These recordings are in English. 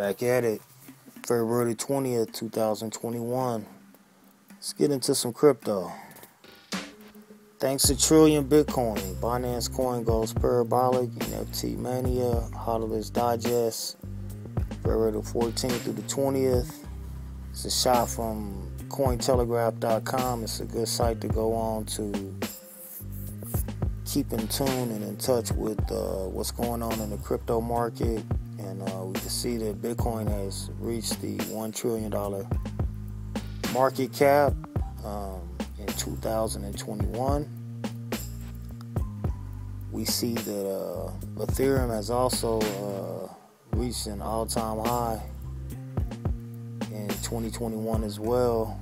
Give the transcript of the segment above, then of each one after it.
Back at it, February 20th, 2021. Let's get into some crypto. Thanks to Trillion Bitcoin, Binance Coin goes parabolic, NFT Mania, Hodler's Digest, February the 14th through the 20th. It's a shot from Cointelegraph.com. It's a good site to go on to keep in tune and in touch with uh, what's going on in the crypto market and uh, we can see that Bitcoin has reached the one trillion dollar market cap um, in 2021. We see that uh, Ethereum has also uh, reached an all-time high in 2021 as well.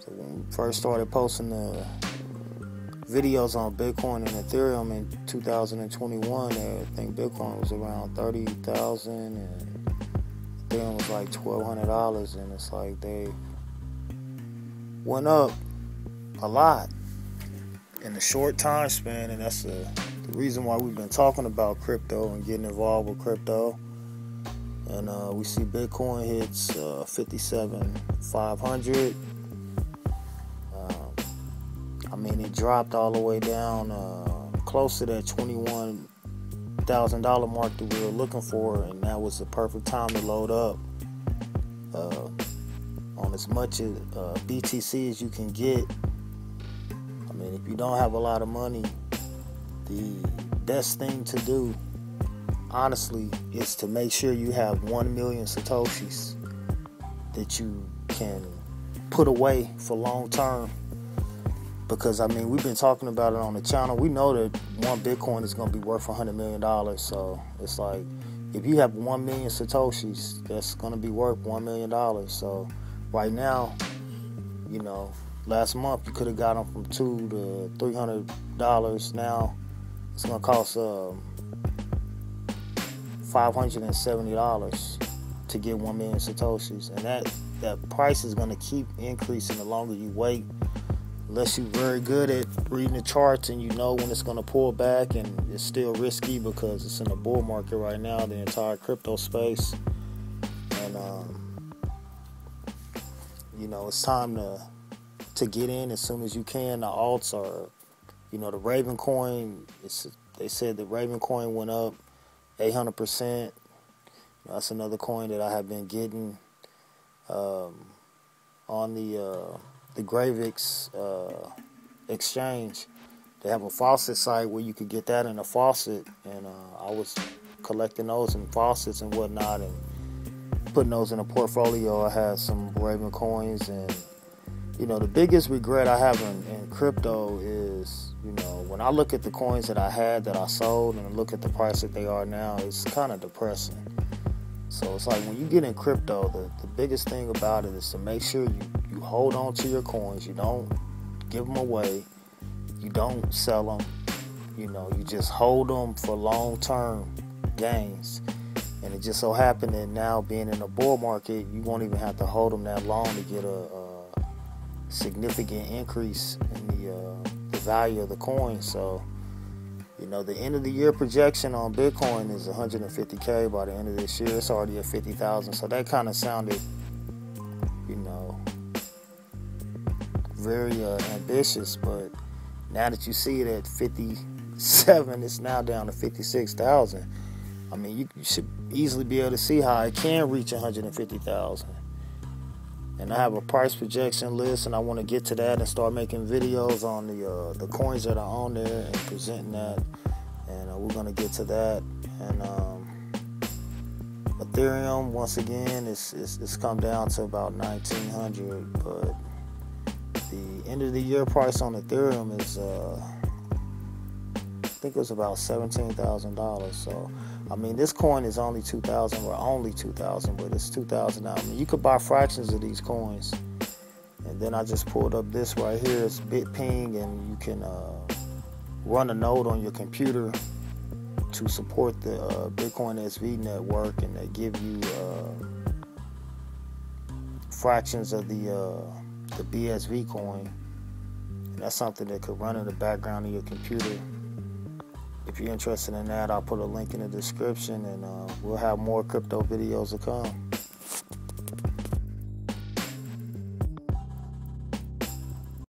So when we first started posting the videos on Bitcoin and Ethereum in 2021. I think Bitcoin was around 30,000 and Ethereum was like $1,200. And it's like they went up a lot in a short time span. And that's the, reason why we've been talking about crypto and getting involved with crypto. And uh, we see Bitcoin hits uh, 57,500 I mean, it dropped all the way down uh, close to that twenty-one thousand dollar mark that we were looking for, and that was the perfect time to load up uh, on as much uh, BTC as you can get. I mean, if you don't have a lot of money, the best thing to do, honestly, is to make sure you have one million satoshis that you can put away for long term because I mean we've been talking about it on the channel. We know that one Bitcoin is going to be worth hundred million dollars. So it's like if you have one million satoshis, that's going to be worth one million dollars. So right now, you know, last month you could have got them from two to three hundred dollars. Now it's going to cost um, five hundred and seventy dollars to get one million satoshis, and that that price is going to keep increasing the longer you wait unless you're very good at reading the charts and you know when it's going to pull back and it's still risky because it's in a bull market right now the entire crypto space. And um, you know it's time to to get in as soon as you can. The alts are you know the raven coin it's they said the raven coin went up 800 percent. That's another coin that i have been getting um, on the uh, the Graviex uh, exchange. They have a faucet site where you could get that in a faucet, and uh, I was collecting those in faucets and whatnot, and putting those in a portfolio. I had some Raven coins, and you know the biggest regret I have in, in crypto is you know when I look at the coins that I had that I sold and look at the price that they are now, it's kind of depressing. So it's like when you get in crypto, the, the biggest thing about it is to make sure you you hold on to your coins. You don't give them away. You don't sell them. You know, you just hold them for long term gains. And it just so happened that now being in a bull market, you won't even have to hold them that long to get a, a significant increase in the, uh, the value of the coin. So, you know, the end of the year projection on Bitcoin is 150k by the end of this year. It's already at 50,000. So that kind of sounded you know, very uh, ambitious, but now that you see it at 57, it's now down to 56,000. I mean, you, you, should easily be able to see how it can reach 150,000. And I have a price projection list, and I want to get to that and start making videos on the uh, the coins that are on there and presenting that. And uh, we're gonna get to that. And um, Ethereum, once again, it's, it's, it's come down to about 1900, but the end of the year price on Ethereum is, uh, I think it was about seventeen thousand dollars. So, I mean, this coin is only two thousand, or only two thousand, but it's two thousand now. I mean, you could buy fractions of these coins. And then I just pulled up this right here. It's BitPing, and you can uh, run a node on your computer to support the uh, Bitcoin SV network, and they give you uh, fractions of the uh, the BSV coin. And that's something that could run in the background of your computer if you're interested in that, I'll put a link in the description, and uh, we'll have more crypto videos to come.